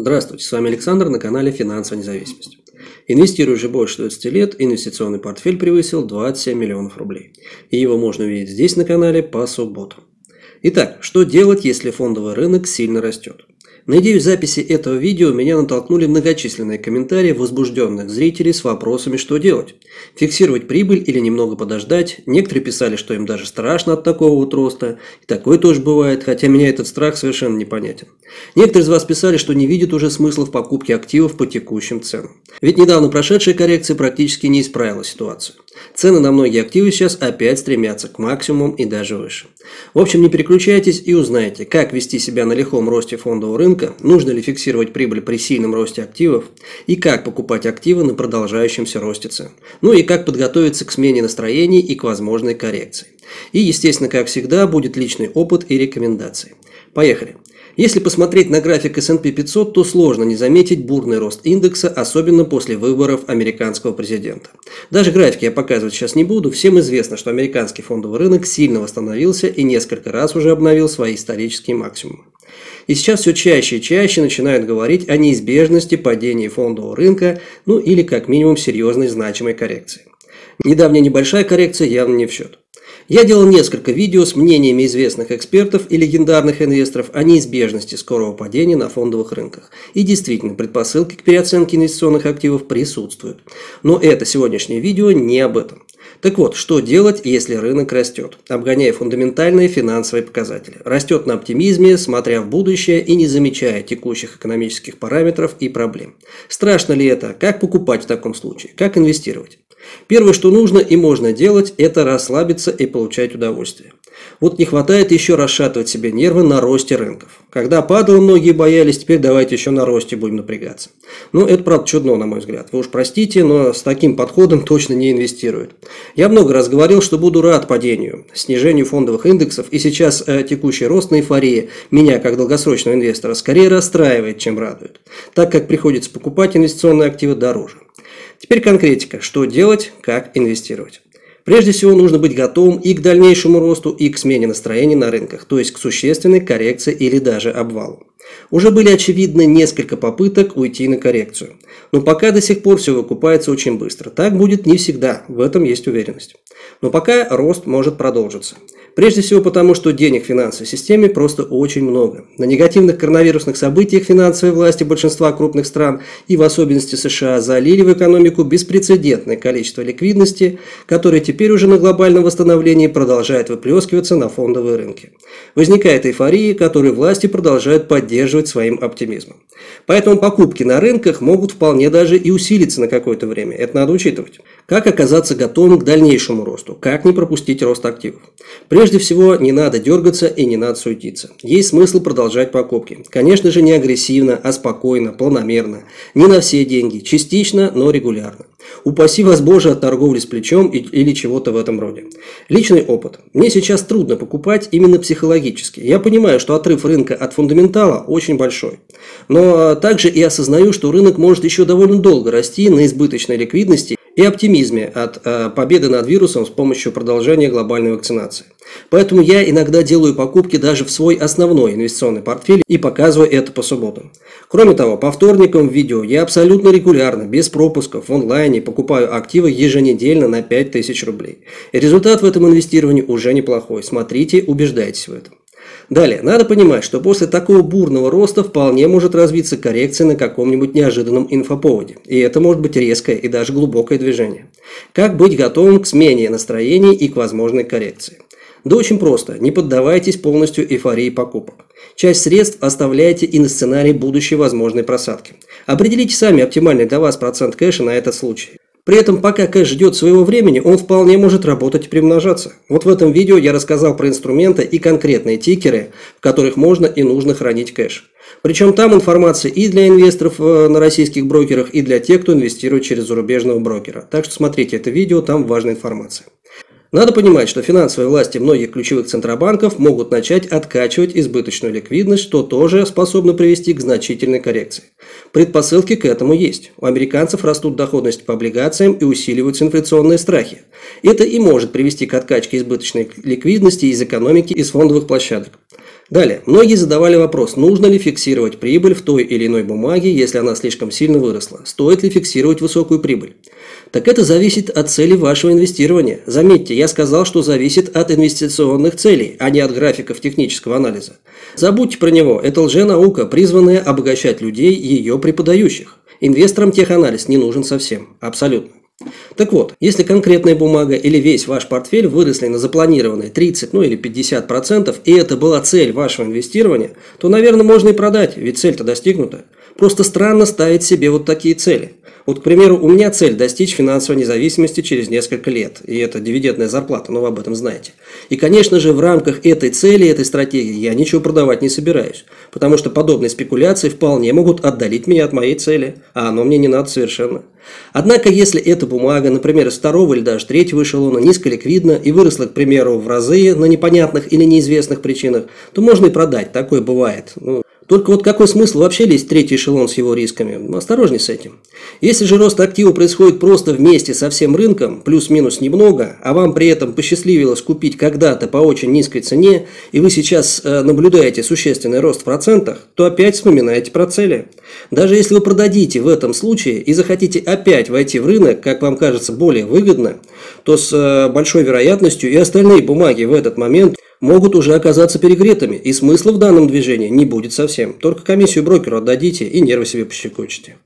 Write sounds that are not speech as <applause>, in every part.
Здравствуйте, с вами Александр на канале Финансовая независимость. Инвестирую уже больше 20 лет, инвестиционный портфель превысил 27 миллионов рублей. И его можно увидеть здесь на канале по субботам. Итак, что делать, если фондовый рынок сильно растет? На идею записи этого видео меня натолкнули многочисленные комментарии возбужденных зрителей с вопросами, что делать. Фиксировать прибыль или немного подождать. Некоторые писали, что им даже страшно от такого вот роста. И такое тоже бывает, хотя меня этот страх совершенно непонятен. Некоторые из вас писали, что не видят уже смысла в покупке активов по текущим ценам. Ведь недавно прошедшая коррекция практически не исправила ситуацию. Цены на многие активы сейчас опять стремятся к максимумам и даже выше. В общем, не переключайтесь и узнайте, как вести себя на лихом росте фондового рынка, нужно ли фиксировать прибыль при сильном росте активов и как покупать активы на продолжающемся росте цен. Ну и как подготовиться к смене настроений и к возможной коррекции. И, естественно, как всегда, будет личный опыт и рекомендации. Поехали! Если посмотреть на график S&P 500, то сложно не заметить бурный рост индекса, особенно после выборов американского президента. Даже графики я показывать сейчас не буду. Всем известно, что американский фондовый рынок сильно восстановился и несколько раз уже обновил свои исторические максимумы. И сейчас все чаще и чаще начинают говорить о неизбежности падения фондового рынка, ну или как минимум серьезной значимой коррекции. Недавняя небольшая коррекция явно не в счет. Я делал несколько видео с мнениями известных экспертов и легендарных инвесторов о неизбежности скорого падения на фондовых рынках. И действительно, предпосылки к переоценке инвестиционных активов присутствуют. Но это сегодняшнее видео не об этом. Так вот, что делать, если рынок растет, обгоняя фундаментальные финансовые показатели? Растет на оптимизме, смотря в будущее и не замечая текущих экономических параметров и проблем. Страшно ли это? Как покупать в таком случае? Как инвестировать? Первое, что нужно и можно делать, это расслабиться и получать удовольствие. Вот не хватает еще расшатывать себе нервы на росте рынков. Когда падало, многие боялись, теперь давайте еще на росте будем напрягаться. Ну, это правда чудно, на мой взгляд. Вы уж простите, но с таким подходом <laughs> точно не инвестируют. Я много раз говорил, что буду рад падению, снижению фондовых индексов, и сейчас э, текущий рост на эйфории меня, как долгосрочного инвестора, скорее расстраивает, чем радует, так как приходится покупать инвестиционные активы дороже. Теперь конкретика, что делать, как инвестировать. Прежде всего нужно быть готовым и к дальнейшему росту, и к смене настроений на рынках, то есть к существенной коррекции или даже обвалу. Уже были очевидны несколько попыток уйти на коррекцию. Но пока до сих пор все выкупается очень быстро. Так будет не всегда, в этом есть уверенность. Но пока рост может продолжиться. Прежде всего потому, что денег в финансовой системе просто очень много. На негативных коронавирусных событиях финансовые власти большинства крупных стран и в особенности США залили в экономику беспрецедентное количество ликвидности, которое теперь уже на глобальном восстановлении продолжает выплескиваться на фондовые рынки. Возникает эйфория, которую власти продолжают поддерживать своим оптимизмом. Поэтому покупки на рынках могут вполне даже и усилиться на какое-то время. Это надо учитывать. Как оказаться готовым к дальнейшему росту? Как не пропустить рост активов? Прежде всего, не надо дергаться и не надо суетиться. Есть смысл продолжать покупки. Конечно же, не агрессивно, а спокойно, планомерно. Не на все деньги, частично, но регулярно. Упаси вас Боже от торговли с плечом или чего-то в этом роде. Личный опыт. Мне сейчас трудно покупать именно психологически. Я понимаю, что отрыв рынка от фундаментала очень большой. Но также и осознаю, что рынок может еще довольно долго расти на избыточной ликвидности и оптимизме от э, победы над вирусом с помощью продолжения глобальной вакцинации. Поэтому я иногда делаю покупки даже в свой основной инвестиционный портфель и показываю это по субботам. Кроме того, по вторникам в видео я абсолютно регулярно, без пропусков, в онлайне покупаю активы еженедельно на 5000 рублей. И результат в этом инвестировании уже неплохой. Смотрите, убеждайтесь в этом. Далее, надо понимать, что после такого бурного роста вполне может развиться коррекция на каком-нибудь неожиданном инфоповоде. И это может быть резкое и даже глубокое движение. Как быть готовым к смене настроений и к возможной коррекции? Да очень просто. Не поддавайтесь полностью эйфории покупок. Часть средств оставляйте и на сценарий будущей возможной просадки. Определите сами оптимальный для вас процент кэша на этот случай. При этом, пока кэш ждет своего времени, он вполне может работать и примножаться. Вот в этом видео я рассказал про инструменты и конкретные тикеры, в которых можно и нужно хранить кэш. Причем там информация и для инвесторов э, на российских брокерах, и для тех, кто инвестирует через зарубежного брокера. Так что смотрите это видео, там важная информация. Надо понимать, что финансовые власти многих ключевых центробанков могут начать откачивать избыточную ликвидность, что тоже способно привести к значительной коррекции. Предпосылки к этому есть. У американцев растут доходности по облигациям и усиливаются инфляционные страхи. Это и может привести к откачке избыточной ликвидности из экономики из фондовых площадок. Далее, многие задавали вопрос, нужно ли фиксировать прибыль в той или иной бумаге, если она слишком сильно выросла. Стоит ли фиксировать высокую прибыль? Так это зависит от цели вашего инвестирования. Заметьте, я сказал, что зависит от инвестиционных целей, а не от графиков технического анализа. Забудьте про него, это лженаука, призванная обогащать людей, ее преподающих. Инвесторам теханализ не нужен совсем, абсолютно. Так вот, если конкретная бумага или весь ваш портфель выросли на запланированные 30 ну или 50%, и это была цель вашего инвестирования, то, наверное, можно и продать, ведь цель-то достигнута. Просто странно ставить себе вот такие цели. Вот, к примеру, у меня цель достичь финансовой независимости через несколько лет. И это дивидендная зарплата, но вы об этом знаете. И, конечно же, в рамках этой цели, этой стратегии я ничего продавать не собираюсь. Потому что подобные спекуляции вполне могут отдалить меня от моей цели. А оно мне не надо совершенно. Однако, если эта бумага, например, из второго или даже третьего эшелона низко ликвидна и выросла, к примеру, в разы на непонятных или неизвестных причинах, то можно и продать. Такое бывает. Ну, только вот какой смысл вообще лезть в третий эшелон с его рисками? Осторожней с этим. Если же рост актива происходит просто вместе со всем рынком, плюс-минус немного, а вам при этом посчастливилось купить когда-то по очень низкой цене, и вы сейчас э, наблюдаете существенный рост в процентах, то опять вспоминаете про цели. Даже если вы продадите в этом случае и захотите опять войти в рынок, как вам кажется более выгодно, то с э, большой вероятностью и остальные бумаги в этот момент могут уже оказаться перегретыми, и смысла в данном движении не будет совсем. Только комиссию брокеру отдадите и нервы себе пощекочете.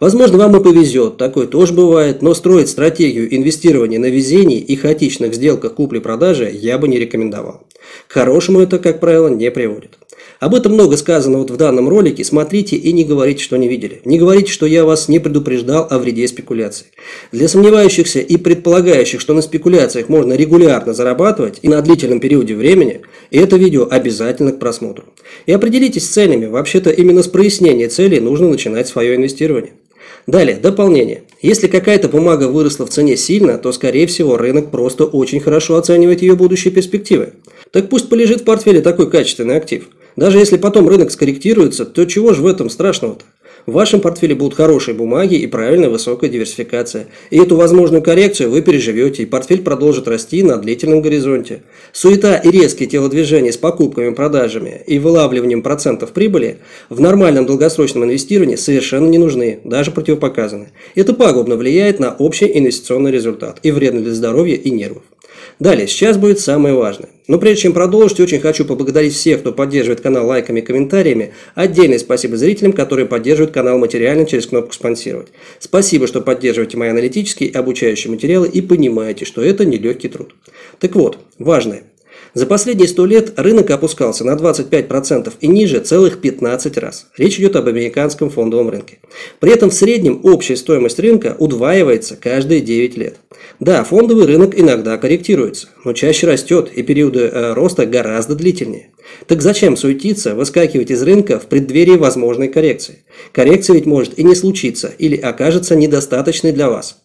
Возможно, вам и повезет, такое тоже бывает, но строить стратегию инвестирования на везении и хаотичных сделках купли-продажи я бы не рекомендовал. К хорошему это, как правило, не приводит. Об этом много сказано вот в данном ролике, смотрите и не говорите, что не видели. Не говорите, что я вас не предупреждал о вреде спекуляций. Для сомневающихся и предполагающих, что на спекуляциях можно регулярно зарабатывать и на длительном периоде времени, это видео обязательно к просмотру. И определитесь с целями, вообще-то именно с прояснения целей нужно начинать свое инвестирование. Далее, дополнение. Если какая-то бумага выросла в цене сильно, то, скорее всего, рынок просто очень хорошо оценивает ее будущие перспективы. Так пусть полежит в портфеле такой качественный актив. Даже если потом рынок скорректируется, то чего же в этом страшного-то? В вашем портфеле будут хорошие бумаги и правильная высокая диверсификация. И эту возможную коррекцию вы переживете, и портфель продолжит расти на длительном горизонте. Суета и резкие телодвижения с покупками, продажами и вылавливанием процентов прибыли в нормальном долгосрочном инвестировании совершенно не нужны, даже противопоказаны. Это пагубно влияет на общий инвестиционный результат и вредно для здоровья и нервов. Далее, сейчас будет самое важное. Но прежде чем продолжить, очень хочу поблагодарить всех, кто поддерживает канал лайками и комментариями. Отдельное спасибо зрителям, которые поддерживают канал материально через кнопку «Спонсировать». Спасибо, что поддерживаете мои аналитические и обучающие материалы и понимаете, что это нелегкий труд. Так вот, важное. За последние 100 лет рынок опускался на 25% и ниже целых 15 раз. Речь идет об американском фондовом рынке. При этом в среднем общая стоимость рынка удваивается каждые 9 лет. Да, фондовый рынок иногда корректируется, но чаще растет и периоды э, роста гораздо длительнее. Так зачем суетиться, выскакивать из рынка в преддверии возможной коррекции? Коррекция ведь может и не случиться или окажется недостаточной для вас.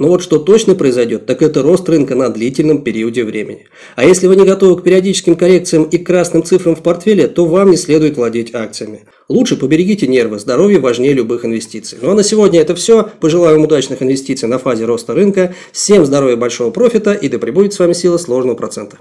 Но вот что точно произойдет, так это рост рынка на длительном периоде времени. А если вы не готовы к периодическим коррекциям и красным цифрам в портфеле, то вам не следует владеть акциями. Лучше поберегите нервы, здоровье важнее любых инвестиций. Ну а на сегодня это все. Пожелаю вам удачных инвестиций на фазе роста рынка. Всем здоровья, большого профита и да пребудет с вами сила сложного процента.